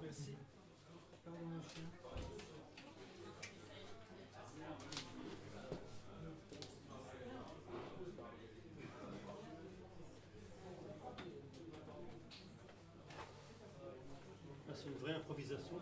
Merci. Ah, c'est une vraie improvisation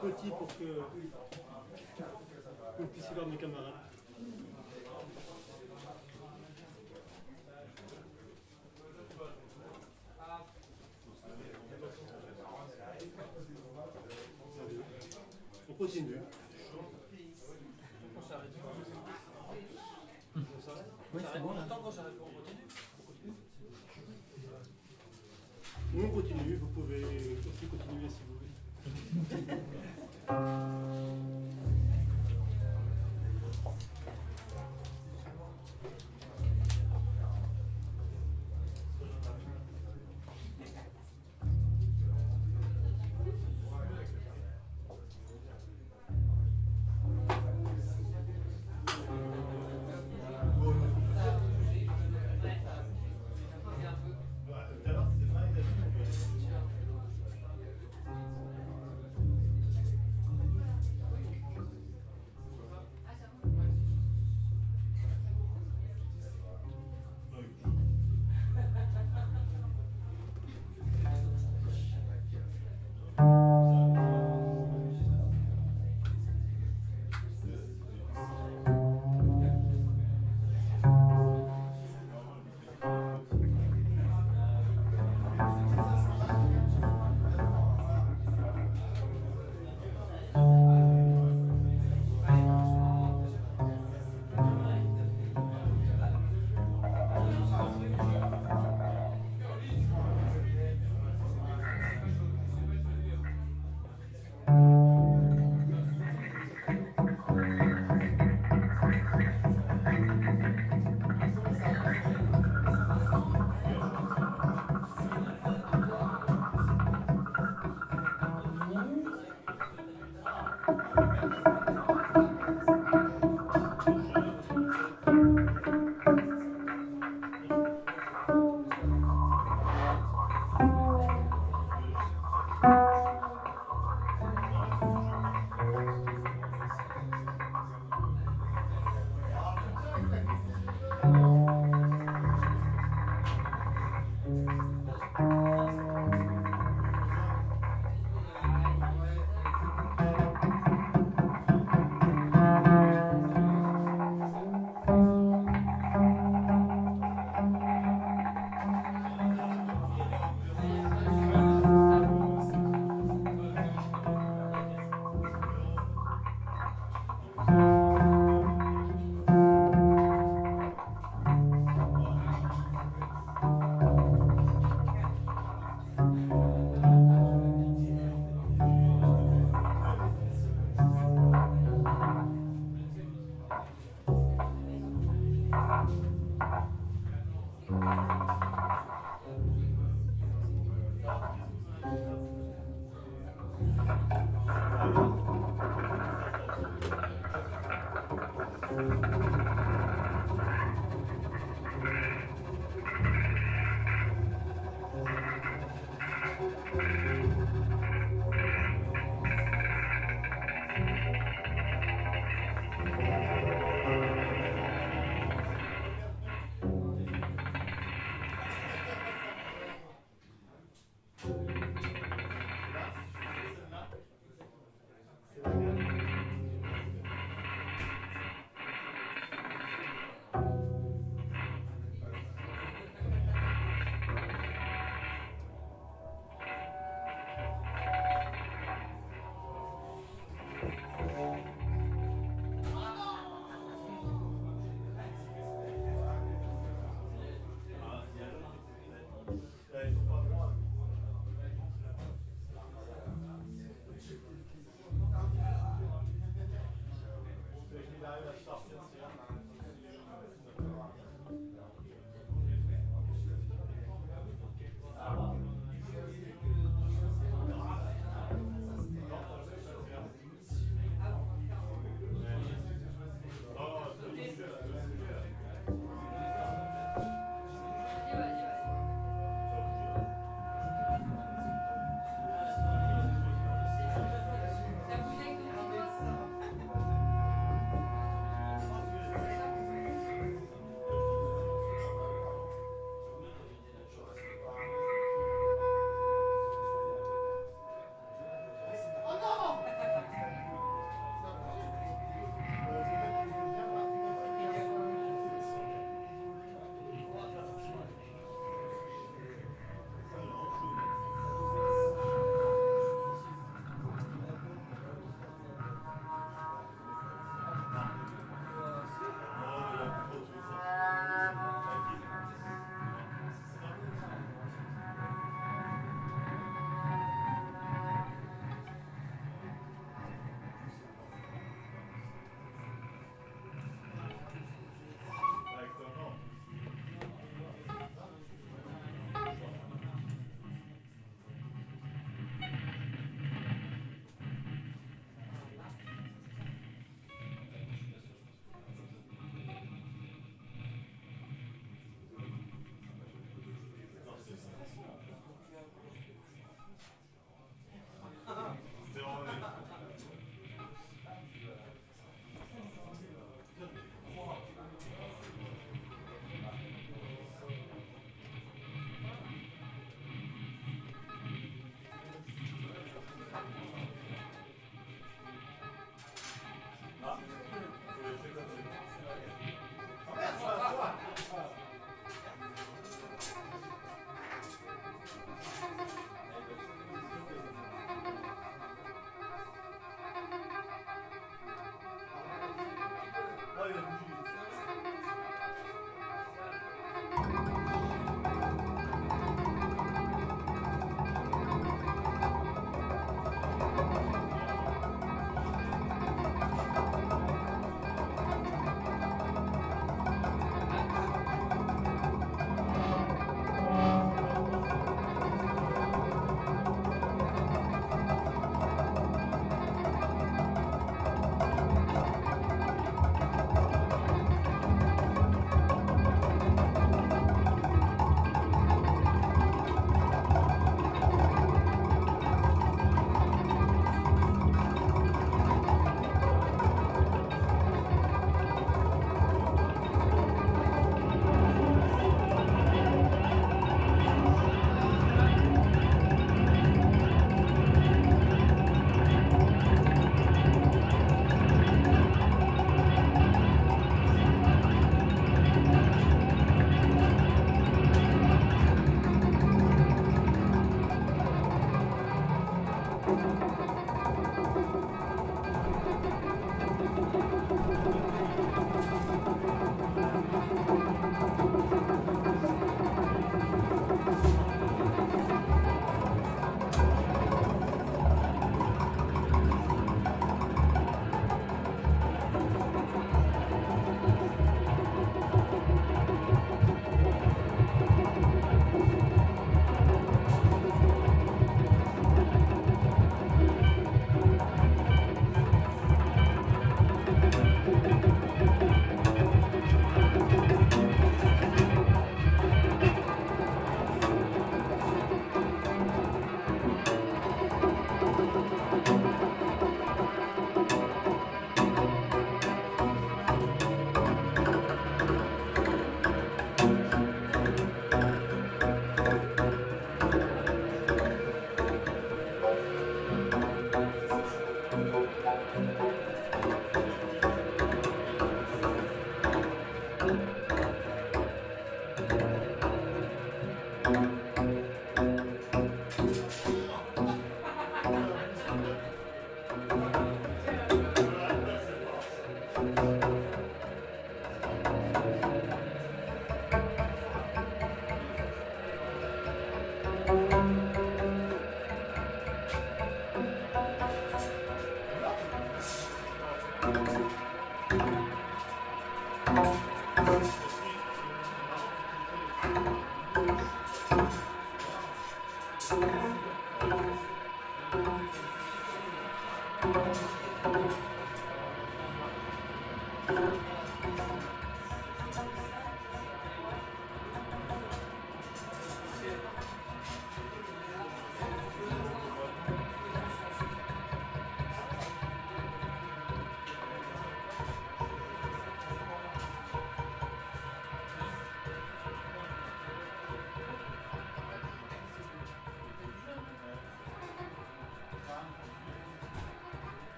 Petit pour que vous puissiez voir mes camarades. On continue. Oui, c'est bon là. Nous, on continue. Vous pouvez aussi continuer si vous voulez.